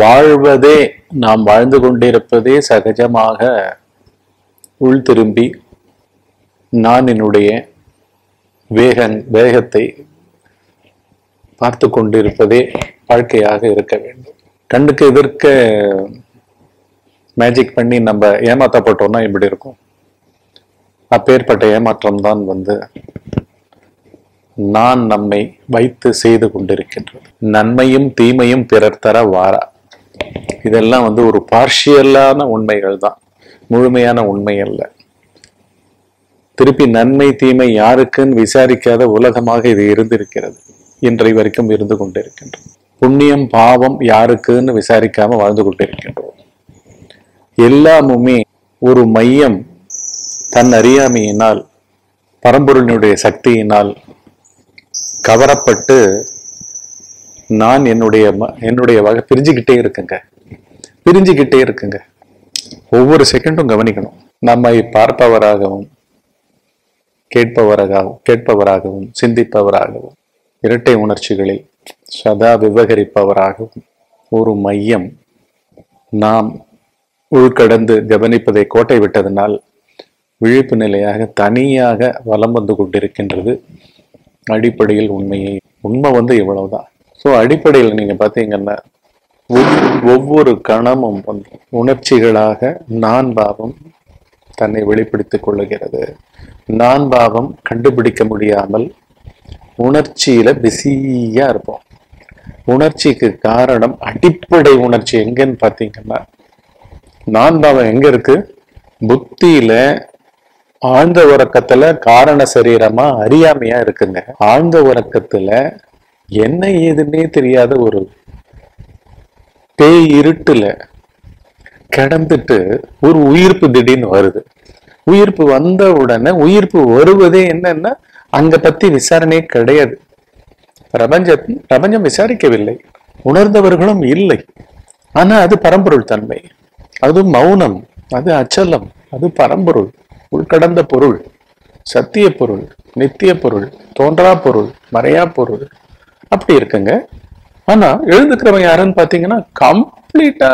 வாழ்வதே நாம் வாழ்ந்து கொண்டிருப்பதே சகஜமாக உள் திரும்பி நான் என்னுடைய வேக வேகத்தை பார்த்து கொண்டிருப்பதே வாழ்க்கையாக இருக்க வேண்டும். கண்ணுக்கு எதிர்க்க மேஜிக் பண்ணி நம்ம ஏமாத்தப்பட்டோம்னா இப்படி இருக்கும்? அப்பேற்பட்ட ஏமாற்றம் தான் வந்து நான் நம்மை வைத்து செய்து கொண்டிருக்கின்றது. நன்மையும் தீமையும் பிறர் தர வாரா? இதெல்லாம் வந்து ஒரு பார்ஷியலான உண்மைகள் தான். முழுமையான உண்மை அல்ல. திருப்பி நன்மை தீமை யாருக்குன்னு விசாரிக்காத உலகமாக இது இருந்திருக்கிறது. இன்றை வரைக்கும் இருந்து கொண்டிருக்கின்றோம் புண்ணியம் பாவம் யாருக்குன்னு விசாரிக்காம வாழ்ந்து கொண்டிருக்கின்றோம். எல்லாமுமே ஒரு மையம் தன் அறியாமையினால் பரம்பொருளினுடைய சக்தியினால் கவரப்பட்டு நான் என்னுடைய என்னுடைய வகை பிரிஞ்சுக்கிட்டே இருக்குங்க. பிரிஞ்சுக்கிட்டே இருக்குங்க. ஒவ்வொரு செகண்டும் கவனிக்கணும். நம்மை பார்ப்பவராகவும் கேட்பவராகவும் கேட்பவராகவும் சிந்திப்பவராகவும் இரட்டை உணர்ச்சிகளில் சதா விவகரிப்பவராகவும் ஒரு மையம் நாம் உள்கடந்து கவனிப்பதை கோட்டை விட்டதனால் விழிப்பு நிலையாக தனியாக வலம் வந்து கொண்டிருக்கின்றது அடிப்படையில் உண்மையை. உண்மை வந்து இவ்வளவுதான். ஸோ அடிப்படையில் நீங்க பார்த்தீங்கன்னா ஒவ்வொரு- கணமும் உணர்ச்சிகளாக நான் பாவம் தன்னை வெளிப்படுத்திக் கொள்ளுகிறது. நான் பாவம் கண்டுபிடிக்க முடியாமல் உணர்ச்சியில பிஸியா இருப்போம். உணர்ச்சிக்கு காரணம் அடிப்படை உணர்ச்சி எங்கன்னு பார்த்தீங்கன்னா நான் பாவம் எங்க இருக்கு? புத்தியில ஆழ்ந்த உறக்கத்துல காரண சரீரமா அறியாமையா இருக்குங்க. ஆழ்ந்த உறக்கத்துல என்ன ஏதுன்னே தெரியாத ஒரு பேய் இருட்டுல கிடந்துட்டு ஒரு உயிர்ப்பு திடீர்னு வருது. உயிர்ப்பு வந்த உடனே உயிர்ப்பு வருவதே என்னன்னா அங்க பத்தி விசாரணையே கிடையாது. பிரபஞ்ச பிரபஞ்சம் விசாரிக்கவில்லை. உணர்ந்தவர்களும் இல்லை. ஆனா அது பரம்பொருள் தன்மை. அது மௌனம் அது அச்சலம் அது பரம்பொருள் உள்கடந்த பொருள் சத்திய பொருள் நித்திய பொருள் தோன்றா பொருள் மறையா பொருள். அப்படி இருக்குங்க. ஆனா எழுந்துக்கிறவன் யாருன்னு பாத்தீங்கன்னா கம்ப்ளீட்டா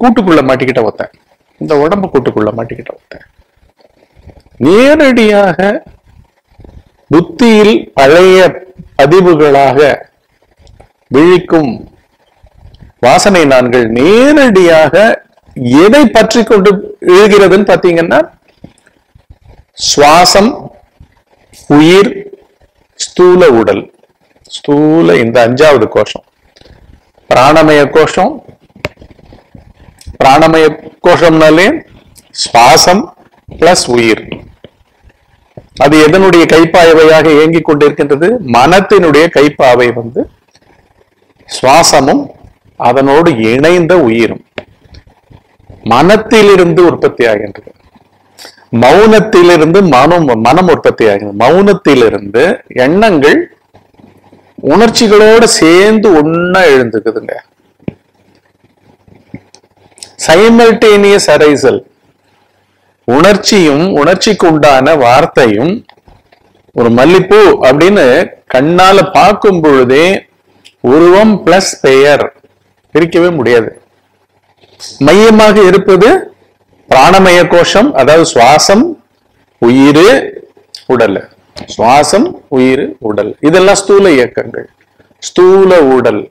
கூட்டுக்குள்ள மாட்டிக்கிட்ட ஒருத்தன். இந்த உடம்பு கூட்டுக்குள்ள மாட்டிக்கிட்ட ஒருத்தன். நேரடியாக புத்தியில் பழைய பதிவுகளாக விழிக்கும் வாசனை நான்கள் நேரடியாக எதை பற்றி கொண்டு எழுகிறதுன்னு பாத்தீங்கன்னா சுவாசம் உயிர் ஸ்தூல உடல். ஸ்தூல இந்த அஞ்சாவது கோஷம். பிராணமய கோஷம் பிராணமய கோஷம்னாலே சுவாசம் பிளஸ் உயிர். அது எதனுடைய கைப்பாய்வையாக இயங்கிக் கொண்டிருக்கின்றது? மனத்தினுடைய கைப்பாவை வந்து சுவாசமும் அதனோடு இணைந்த உயிரும். மனத்திலிருந்து உற்பத்தி ஆகின்றது. மௌனத்திலிருந்து மனம் மனம் உற்பத்தி ஆகிறது மௌனத்திலிருந்து எண்ணங்கள் உணர்ச்சிகளோட சேர்ந்து ஒன்னா எழுந்துக்குதுங்க. சைமல்டேனியஸ் அரைசல் உணர்ச்சியும் உணர்ச்சிக்கு உண்டான வார்த்தையும் ஒரு மல்லிப்பூ அப்படின்னு கண்ணால பார்க்கும் பொழுதே உருவம் பிளஸ் பெயர் பிரிக்கவே முடியாது. மையமாக இருப்பது பிராணமய கோஷம் அதாவது சுவாசம் உயிர் உடல். சுவாசம் உயிர் உடல். இதெல்லாம் ஸ்தூல இயக்கங்கள். ஸ்தூல உடல்.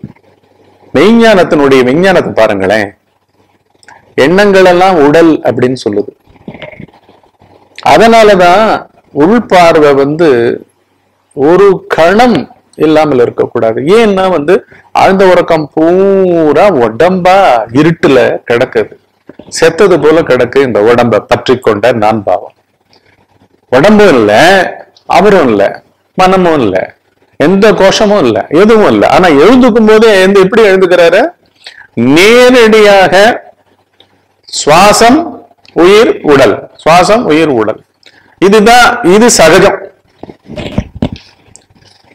மெய்ஞானத்தினுடைய விஞ்ஞானத்தை பாருங்களேன். எண்ணங்கள் எல்லாம் உடல் அப்படின்னு சொல்லுது. அதனாலதான் உள்பார்வை வந்து ஒரு கணம் இல்லாமல் இருக்கக்கூடாது. ஏன்னா வந்து ஆழ்ந்த உறக்கம் பூரா உடம்பா இருட்டுல கிடக்குது. செத்தது போல கிடக்கு இந்த உடம்ப பற்றி கொண்ட நான் பாவம். உடம்பும் இல்ல அவரும் இல்ல மனமும் இல்ல எந்த கோஷமும் இல்ல எதுவும் இல்ல. ஆனா எழுந்துக்கும் போது எந்த எப்படி எழுந்துக்கிறாரு நேரடியாக சுவாசம் உயிர் உடல். சுவாசம் உயிர் உடல். இதுதான் இது சகஜம்.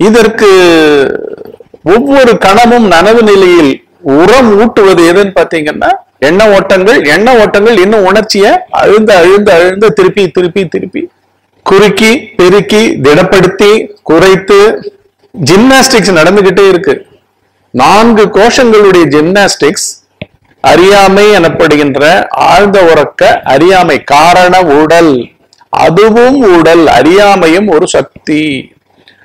இதற்கு ஒவ்வொரு கணமும் நனவு நிலையில் உரம் ஊட்டுவது எதுன்னு பாத்தீங்கன்னா எண்ண ஓட்டங்கள் எண்ண ஓட்டங்கள் இன்னும் உணர்ச்சியை அழுந்த அழுந்த அழுந்த திருப்பி திருப்பி திருப்பி குறுக்கி பெருக்கி திடப்படுத்தி குறைத்து ஜிம்னாஸ்டிக்ஸ் நடந்துகிட்டே இருக்கு. நான்கு கோஷங்களுடைய ஜிம்னாஸ்டிக்ஸ் அறியாமை எனப்படுகின்ற ஆழ்ந்த உறக்க அறியாமை காரண உடல். அதுவும் உடல் அறியாமையும் ஒரு சக்தி.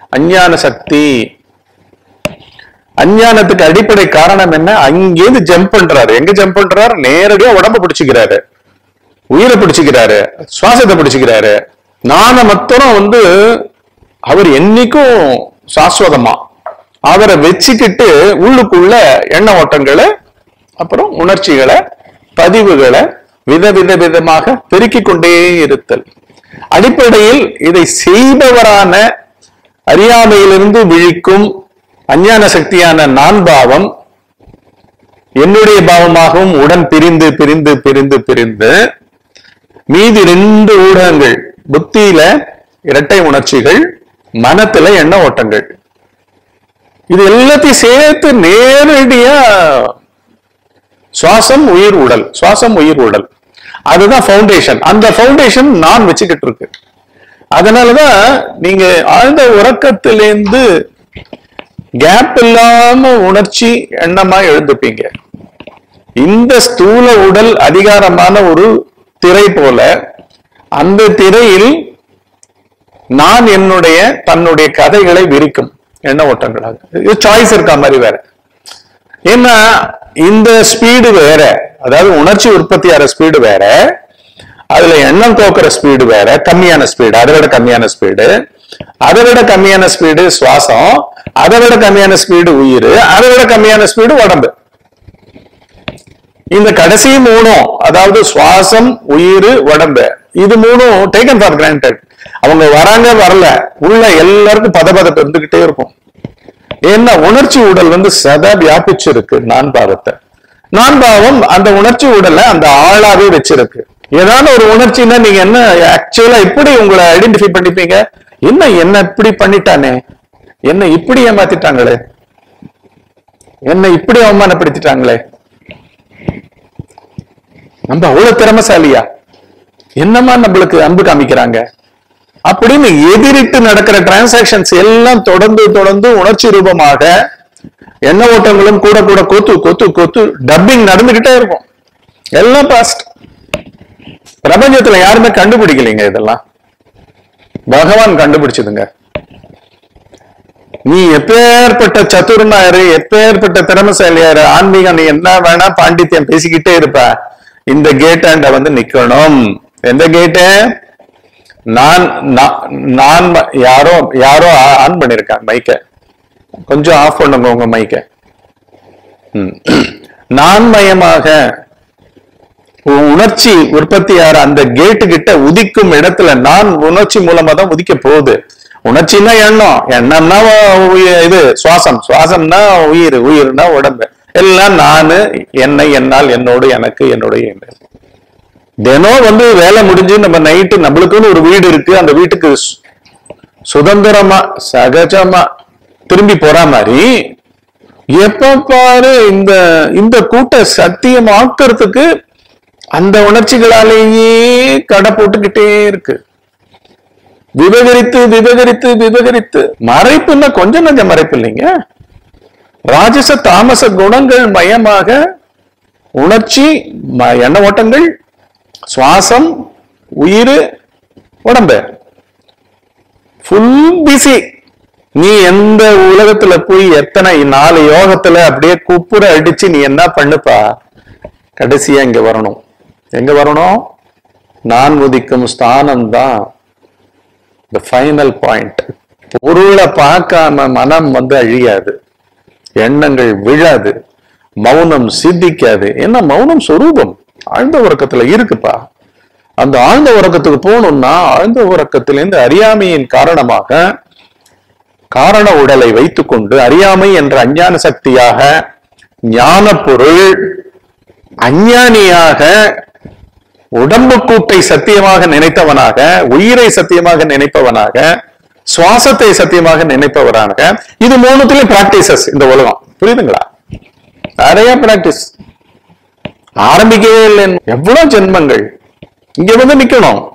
அஞ்ஞான சக்தி. அஞ்ஞானத்துக்கு அடிப்படை காரணம் என்ன? அங்கேருந்து ஜம்ப் பண்றாரு. எங்க ஜம்ப் பண்றாரு? நேரடியா உடம்ப பிடிச்சுக்கிறாரு. உயிரை பிடிச்சுக்கிறாரு. சுவாசத்தை பிடிச்சுக்கிறாரு. நான மத்திரம் வந்து அவர் என்னைக்கும் சாஸ்வதமா. அவரை வச்சுக்கிட்டு உள்ளுக்குள்ள எண்ண ஓட்டங்களை அப்புறம் உணர்ச்சிகளை பதிவுகளை விதவித விதமாக பெருக்கிக் கொண்டே இருத்தல். அடிப்படையில் இதை செய்பவரான அறியாமையிலிருந்து விழிக்கும் அஞ்ஞான சக்தியான நான் பாவம் என்னுடைய பாவமாகவும் உடன் பிரிந்து பிரிந்து பிரிந்து பிரிந்து மீதி ரெண்டு ஊடகங்கள் புத்தியில இரட்டை உணர்ச்சிகள் மனத்துல எண்ண ஓட்டங்கள். இது எல்லாத்தையும் சேர்த்து நேரடியா சுவாசம் உயிர் உடல். சுவாசம் உயிர் உடல். அதுதான் ஃபவுண்டேஷன் அந்த ஃபவுண்டேஷன் நான் வச்சுக்கிட்டு இருக்கு. அதனாலதான் நீங்க ஆழ்ந்த உறக்கத்திலேருந்து கேப் இல்லாம உணர்ச்சி எண்ணமா எழுந்துப்பீங்க. இந்த ஸ்தூல உடல் அதிகாரமான ஒரு திரை போல அந்த திரையில் நான் என்னுடைய தன்னுடைய கதைகளை விரிக்கும். எண்ண ஓட்டங்களாக? இது சாய்ஸ் இருக்கா மாதிரி வேற. ஏன்னா இந்த ஸ்பீடு வேற. அதாவது உணர்ச்சி உற்பத்தி ஆகிற ஸ்பீடு வேற. அதுல எண்ணம் தோக்குற ஸ்பீடு வேற. கம்மியான ஸ்பீடு அதை விட கம்மியான ஸ்பீடு அதை விட கம்மியான ஸ்பீடு சுவாசம். அதை விட கம்மியான ஸ்பீடு உயிர். அதை விட கம்மியான ஸ்பீடு உடம்பு. இந்த கடைசி மூணும் அதாவது சுவாசம் உயிர் உடம்பு. இது மூணும் டேக்கன் ஃபார் கிராண்டட் அவங்க வராங்க வரல. உள்ள எல்லாருக்கும் பதபதப்பு இருந்துகிட்டே இருக்கும். ஏன்னா உணர்ச்சி உடல் வந்து சதா வியாபிச்சிருக்கு நான் பாவத்தை. நான் பாவம் அந்த உணர்ச்சி உடலை அந்த ஆளாவே வச்சிருக்கு. ஏதாவது ஒரு உணர்ச்சின்னா நீங்க என்ன ஆக்சுவலா இப்படி உங்களை ஐடென்டிஃபை பண்ணிப்பீங்க? என்ன என்ன இப்படி பண்ணிட்டானே? என்ன இப்படி ஏமாத்திட்டாங்களே? என்ன இப்படி அவமானப்படுத்திட்டாங்களே? நம்ம அவ்வளவு திறமசாலியா? என்னமா நம்மளுக்கு அன்பு காமிக்கிறாங்க? அப்படின்னு எதிரிட்டு நடக்கிற டிரான்சாக்சன்ஸ் எல்லாம் தொடர்ந்து தொடர்ந்து உணர்ச்சி ரூபமாக எண்ண ஓட்டங்களும் கூட கூட கொத்து கொத்து கொத்து டப்பிங் நடந்துகிட்டே இருக்கும். எல்லாம் பாஸ்ட் பிரபஞ்சத்துல யாருமே கண்டுபிடிக்கலைங்க இதெல்லாம். பகவான் கண்டுபிடிச்சதுங்க. நீ எப்பேற்பட்ட சத்துருனாரு எப்பேற்பட்ட திறமசாலியாரு ஆன்மீகம் நீ என்ன வேணா பாண்டித்யம் பேசிக்கிட்டே இருப்ப. இந்த கேட்டாண்ட வந்து நிக்கணும். எந்த கேட்டு நான் நான் ம- யாரோ யாரோ ஆன் பண்ணிருக்காங்க மைக்க கொஞ்சம் ஆஃப் பண்ணுங்க உங்க மைக்க நான் மயமாக உணர்ச்சி உணர்ச்சி உற்பத்தியார அந்த கேட்டு கிட்ட உதிக்கும் இடத்துல நான் உணர்ச்சி மூலமா தான் உதிக்க போகுது. உணர்ச்சின்னா எண்ணம். எண்ணம்னா இது சுவாசம். சுவாசம்னா உயிர் உயிர்னா உடம்பு. எல்லாம் நானு என்னை என்னால் என்னோடு எனக்கு என்னுடைய தினம் வந்து வேலை முடிஞ்சு நம்ம நைட்டு நம்மளுக்குன்னு ஒரு வீடு இருக்கு. அந்த வீட்டுக்கு சுதந்திரமா சகஜமா திரும்பி போற மாதிரி எப்ப பாரு இந்த இந்த கூட்ட சத்தியம் ஆக்கிறதுக்கு அந்த உணர்ச்சிகளாலேயே கடை போட்டுக்கிட்டே இருக்கு. விபகரித்து விபகரித்து விபகரித்து. மறைப்புன்னா கொஞ்சம் நஞ்ச மறைப்பு இல்லைங்க. ராஜச தாமச குணங்கள் மயமாக உணர்ச்சி ம- எண்ண ஓட்டங்கள் சுவாசம் உயிர் உடம்பு. ஃபுல் பிஸி நீ எந்த உலகத்துல போய் எத்தனை நாலு யோகத்துல அப்படியே குப்புற அடிச்சு நீ என்ன பண்ணுப்பா? கடைசியா இங்க வரணும். எங்க வரணும்? நான் உதிக்கும் ஸ்தானம் தான் த ஃபைனல் பாயிண்ட் பொருளை பார்க்காம மனம் வந்து அழியாது. எண்ணங்கள் விழாது. மௌனம் சித்திக்காது. ஏன்னா மௌனம் சொரூபம்? ஆழ்ந்த உறக்கத்துல இருக்குப்பா. அந்த ஆழ்ந்த உறக்கத்துக்கு போகணும்னா ஆழ்ந்த உறக்கத்திலிருந்து அறியாமையின் காரணமாக காரண உடலை வைத்துக்கொண்டு அறியாமை என்ற அஞ்ஞான சக்தியாக ஞான பொருள் அஞ்ஞானியாக உடம்பு கூட்டை சத்தியமாக நினைத்தவனாக உயிரை சத்தியமாக நினைப்பவனாக சுவாசத்தை சத்தியமாக நினைப்பவனாக இது மூணுத்திலும் பிராக்டிசஸ் இந்த உலகம். புரியுதுங்களா? நிறைய பிராக்டிஸ் ஆரம்பிக்கவே இல்லை. எவ்வளவு ஜென்மங்கள்? இங்க வந்து நிக்கணும்.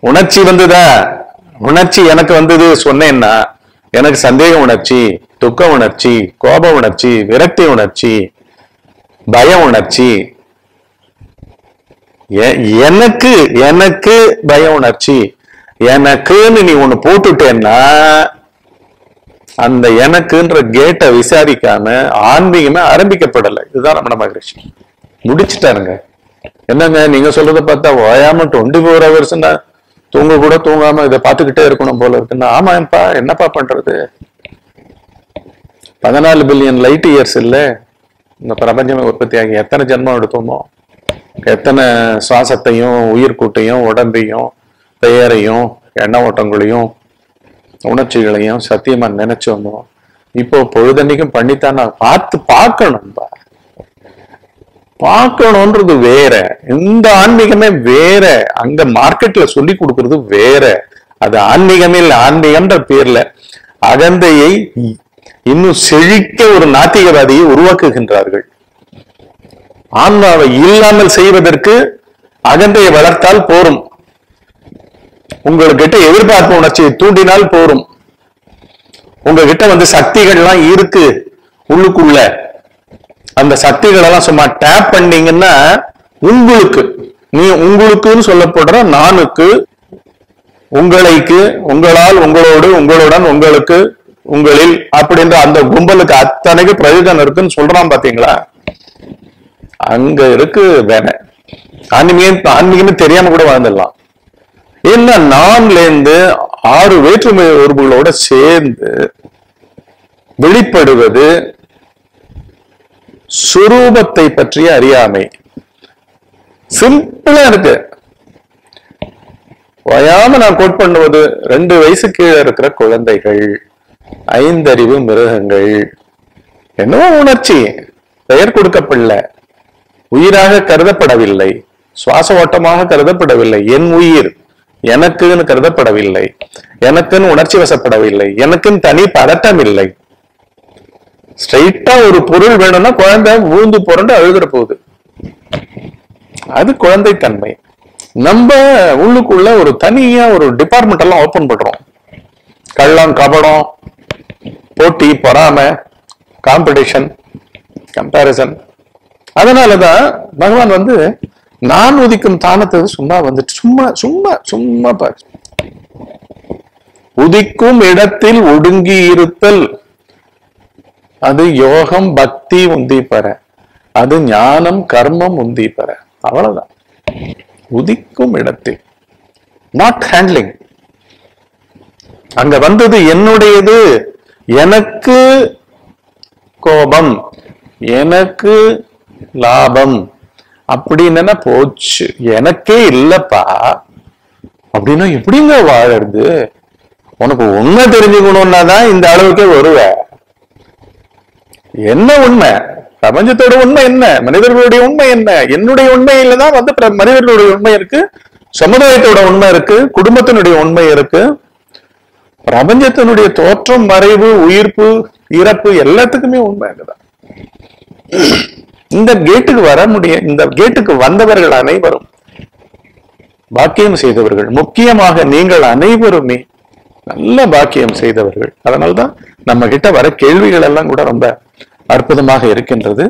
உணர்ச்சி வந்ததா? உணர்ச்சி எனக்கு வந்தது சொன்னேன்னா எனக்கு சந்தேக உணர்ச்சி துக்க உணர்ச்சி கோப உணர்ச்சி விரக்தி உணர்ச்சி பய உணர்ச்சி. எ- எனக்கு எனக்கு பய உணர்ச்சி. எனக்குன்னு நீ ஒண்ணு போட்டுட்டேன்னா அந்த எனக்குன்ற கேட்டை விசாரிக்காம ஆன்மீகமே ஆரம்பிக்கப்படலை. இதுதான் ரமண மகரிஷி. முடிச்சிட்டாருங்க. என்னங்க நீங்க சொல்றதை பார்த்தா ஓயாம டுவெண்ட்டி ஃபோர் ஹவர்ஸ்னா தூங்க கூட தூங்காம இதை பார்த்துக்கிட்டே இருக்கணும் போல இருக்குன்னா. ஆமாப்பா என்னப்பா பண்றது? பதினாலு பில்லியன் லைட் இயர்ஸ் இல்ல. இந்த பிரபஞ்சமே உற்பத்தி ஆகி எத்தனை ஜென்மம் எடுத்தோமோ எத்தனை சுவாசத்தையும் உயிர்கூட்டையும் உடம்பையும் பெயரையும் எண்ண ஓட்டங்களையும் உணர்ச்சிகளையும் சத்தியமா நினைச்சோமோ இப்போ பொழுதன்னைக்கும் பண்ணித்தான் நான் பார்த்து பார்க்கணும்பா. பார்க்கணும்ன்றது வேற. இந்த ஆன்மீகமே வேற. அங்க மார்க்கெட்ல சொல்லி கொடுக்கறது வேற. அது ஆன்மீகமே இல்லை ஆன்மீகம்ன்ற பேர்ல அகந்தையை இன்னும் செழிக்க ஒரு நாத்திகவாதியை உருவாக்குகின்றார்கள். ஆன்மாவை இல்லாமல் செய்வதற்கு அகந்தையை வளர்த்தால் போரும். உங்ககிட்ட எதிர்பார்ப்பு உணர்ச்சியை தூண்டினால் போரும். உங்ககிட்ட வந்து சக்திகள்லாம் இருக்கு உள்ளுக்குள்ள. அந்த சக்திகள் எல்லாம் சும்மா டேப் பண்ணீங்கன்னா உங்களுக்கு நீ உங்களுக்குன்னு சொல்லப்படுற நானுக்கு உங்களைக்கு உங்களால் உங்களோடு உங்களுடன் உங்களுக்கு உங்களில் அப்படின்ற அந்த கும்பலுக்கு அத்தனைக்கு பிரயோஜனம் இருக்குன்னு சொல்றான் பாத்தீங்களா? அங்க இருக்கு வேற ஆன்மீகம் ஆன்மீகமே தெரியாம கூட வாழ்ந்துடலாம். என்ன நான்ல இருந்து ஆறு வேற்றுமை உறுப்புகளோட சேர்ந்து வெளிப்படுவது சுரூபத்தை பற்றிய அறியாமை. சிம்பிளா இருக்கு. வயாம நான் கோட் பண்ணுவது ரெண்டு வயசு கீழே இருக்கிற குழந்தைகள் ஐந்தறிவு மிருகங்கள் என்னவோ உணர்ச்சி பெயர் கொடுக்கப்படல உயிராக கருதப்படவில்லை சுவாச ஓட்டமாக கருதப்படவில்லை என் உயிர் எனக்குன்னு கருதப்படவில்லை எனக்குன்னு உணர்ச்சி வசப்படவில்லை எனக்குன்னு தனி பதட்டம் இல்லை. ஸ்ட்ரைட்டா ஒரு பொருள் வேணும்னா குழந்தை ஊந்து புரண்டு அழுதுற போகுது. அது குழந்தை தன்மை நம்ம உள்ளுக்குள்ள ஒரு தனியா ஒரு டிபார்ட்மெண்ட் எல்லாம் ஓபன் பண்றோம். கள்ளம் கபடம் போட்டி பொறாமை காம்படிஷன் கம்பாரிசன் அதனாலதான் பகவான் வந்து நான் உதிக்கும் தானத்தை சும்மா வந்துட்டு சும்மா சும்மா சும்மா பாரு. உதிக்கும் இடத்தில் ஒடுங்கி இருத்தல். அது யோகம் பக்தி உந்தி பெற. அது ஞானம் கர்மம் உந்தி பெற. அவ்வளவுதான். உதிக்கும் இடத்தில். நாட் ஹேண்ட்லிங் அங்க வந்தது என்னுடையது? எனக்கு கோபம். எனக்கு லாபம். அப்படின்னு போச்சு. எனக்கே இல்லப்பா. அப்படின்னா எப்படிங்க வாழறது? உனக்கு உண்மை தெரிஞ்சுக்கணும்னா தான் இந்த அளவுக்கே வருவ. என்ன உண்மை? பிரபஞ்சத்தோட உண்மை என்ன? மனிதர்களுடைய உண்மை என்ன? என்னுடைய உண்மையில தான் வந்து மனிதர்களுடைய உண்மை இருக்கு சமுதாயத்தோட உண்மை இருக்கு குடும்பத்தினுடைய உண்மை இருக்கு. பிரபஞ்சத்தினுடைய தோற்றம் மறைவு உயிர்ப்பு இறப்பு எல்லாத்துக்குமே உண்மை அங்கதான். இந்த கேட்டுக்கு வர முடிய இந்த கேட்டுக்கு வந்தவர்கள் அனைவரும் பாக்கியம் செய்தவர்கள் முக்கியமாக நீங்கள் அனைவருமே நல்ல பாக்கியம் செய்தவர்கள். அதனால்தான் நம்ம கிட்ட வர கேள்விகள் எல்லாம் கூட ரொம்ப அற்புதமாக இருக்கின்றது.